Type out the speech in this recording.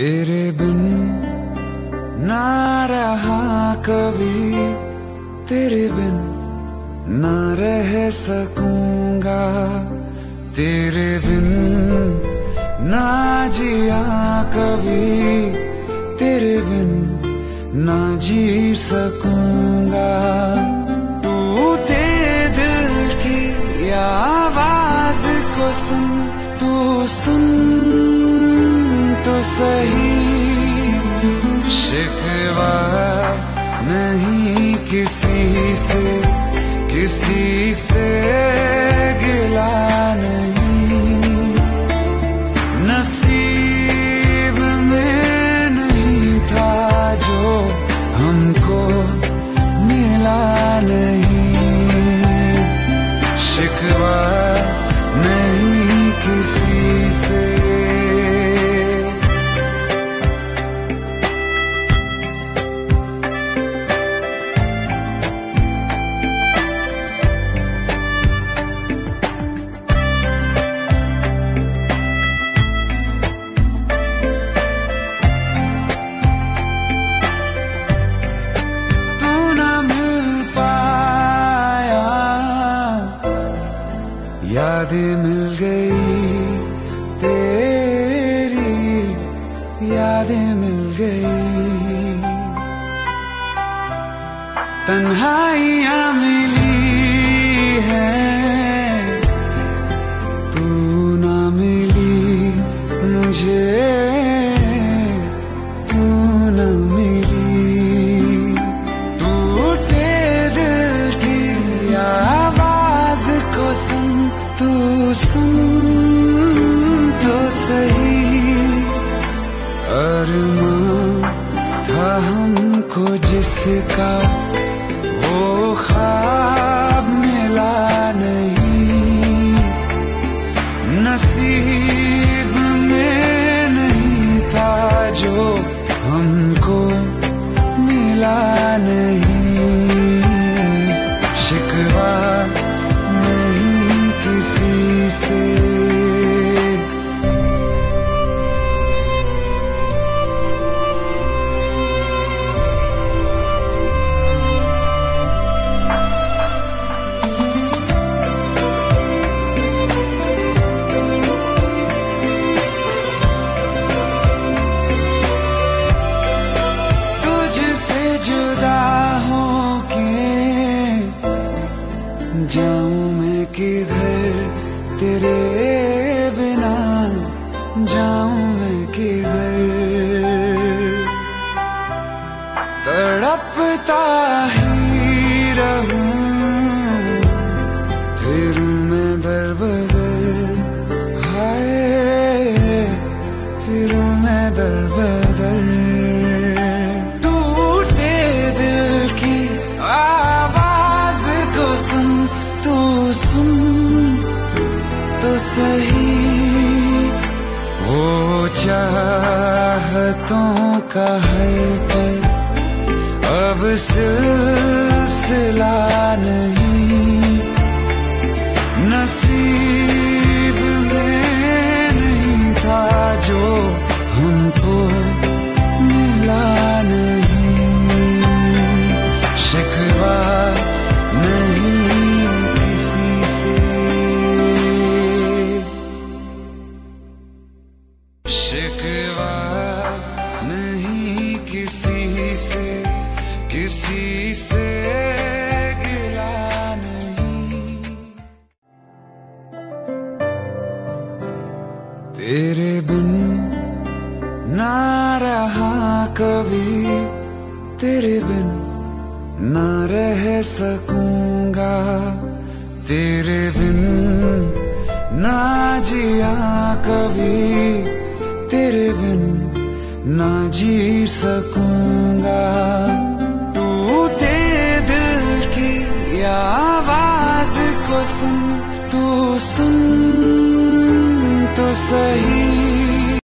तेरे बिन ना रहा कभी, तेरे बिन ना रह सकूँगा। तेरे बिन ना जिया कभी, तेरे बिन ना जी सकूँगा। टूटे दिल की आवाज़ को सुन, तू सुन। सही शिकवा नहीं किसी से किसी से गिला। यादें मिल गई तेरी यादें मिल गई। तन्हाइयाँ मिली सुन तो सही। अरमान था हमको जिसका वो ख्वाब मिला नहीं। नसीब में नहीं था जो हमको मिला नहीं। जाऊँ मैं किधर तेरे बिना? जाऊँ मैं किधर? तड़पता ही रहूँ, फिर मैं दर बदर हाय, फिर मैं दर सुन तो सही। वो चाहतों का हर पल अब सिलसिला नहीं। नसीब में नहीं था जो हमको मिला नहीं। शिकवा नहीं तेरे बिन ना रहा कभी, तेरे बिन ना रह सकूँगा। तेरे बिन ना जिया कभी, तेरे बिन ना जी सकूँगा। टूटे दिल की आवाज़ को सुन, तू सुन। तो सही